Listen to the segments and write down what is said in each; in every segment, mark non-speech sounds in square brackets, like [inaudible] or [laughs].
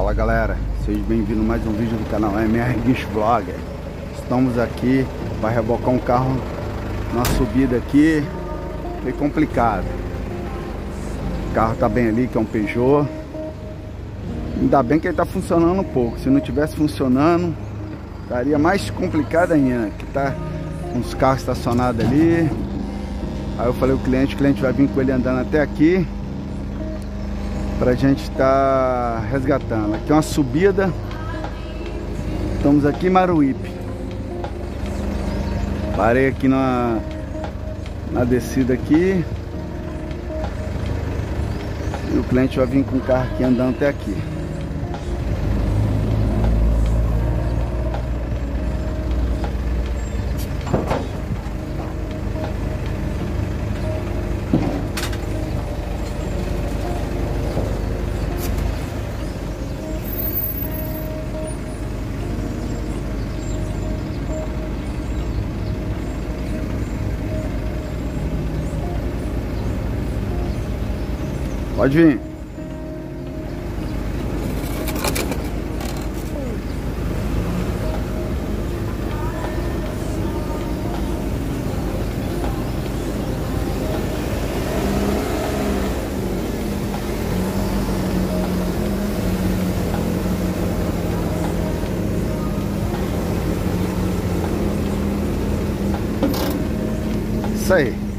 Fala galera, seja bem-vindo a mais um vídeo do canal MR Guincho Vlogger Estamos aqui para rebocar um carro na subida aqui. Foi complicado. O carro tá bem ali, que é um Peugeot. Ainda bem que ele tá funcionando um pouco. Se não tivesse funcionando Estaria mais complicado ainda Que tá uns carros estacionados ali. Aí eu falei o cliente, o cliente vai vir com ele andando até aqui pra gente estar tá resgatando. Aqui é uma subida. Estamos aqui em Maruípe. Parei aqui na, na descida aqui. E o cliente vai vir com o carro aqui andando até aqui. Pode vir. Isso aí.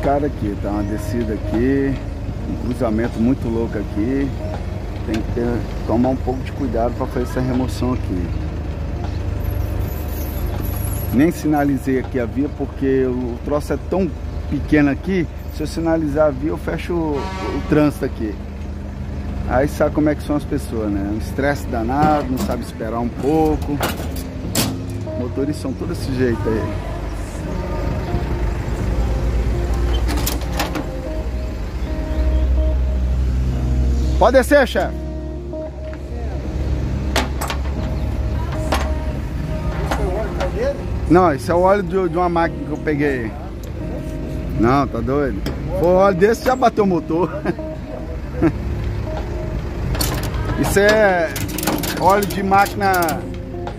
Complicado aqui, tá uma descida aqui, um cruzamento muito louco aqui. Tem que ter, tomar um pouco de cuidado para fazer essa remoção aqui. Nem sinalizei aqui a via porque o troço é tão pequeno aqui, se eu sinalizar a via eu fecho o, o trânsito aqui. Aí sabe como é que são as pessoas, né? Um estresse danado, não sabe esperar um pouco. Motoristas são todos desse jeito aí. Pode descer, chefe. Não, isso é o óleo de, de, uma máquina que eu peguei. Não, tá doido? o óleo desse já bateu o motor. [laughs] Isso é óleo de máquina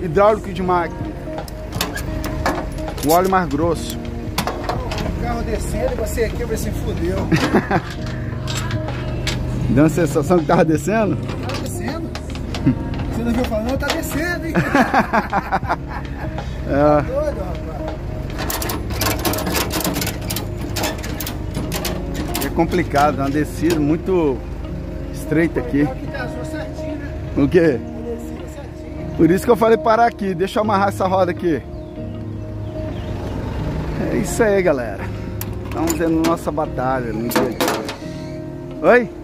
hidráulico de máquina. O óleo mais grosso. O carro descendo e você vai se fudeu. [laughs] Deu uma sensação que tava descendo? Tava descendo. [laughs] Você não viu falando? Tá descendo, hein? [laughs] é. Tá doido, rapaz. É complicado, é uma descida muito estreita aqui. Né? O quê? Por isso que eu falei parar aqui. Deixa eu amarrar essa roda aqui. É isso aí, galera. Estamos vendo nossa batalha dia Oi?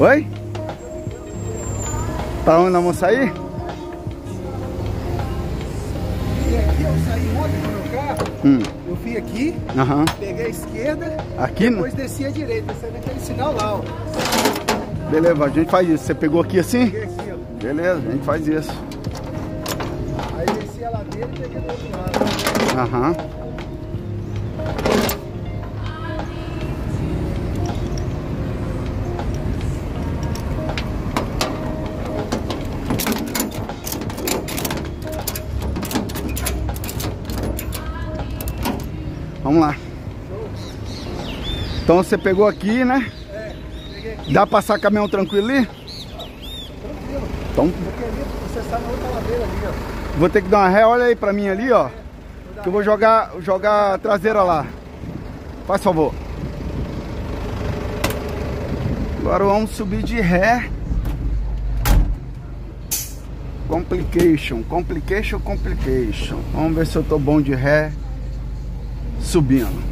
Oi? Pra onde nós vamos sair? aqui, eu saí ontem com meu carro. Hum. Eu fui aqui, uhum. peguei a esquerda, aqui, depois desci a direita, você naquele sinal lá, ó. Beleza, a gente faz isso. Você pegou aqui assim? Peguei aqui, ó. Beleza, a gente faz isso. Aí desci a ladeira e peguei do outro lado. Aham. Uhum. Vamos lá. Então você pegou aqui, né? É, peguei aqui. Dá pra passar caminhão tranquilo ali? Tranquilo. Então... Ali, você está na outra ladeira ali, ó. Vou ter que dar uma ré, olha aí pra mim ali, ó. Que eu vou jogar, jogar a traseira lá. Faz favor. Agora vamos subir de ré. Complication, complication, complication. Vamos ver se eu tô bom de ré subindo.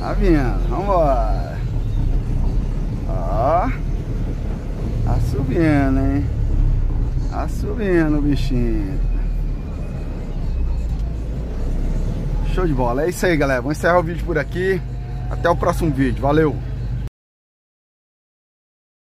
Tá vindo, vambora. Ó. Tá subindo, hein? Tá subindo o bichinho. Show de bola. É isso aí, galera. Vamos encerrar o vídeo por aqui. Até o próximo vídeo. Valeu!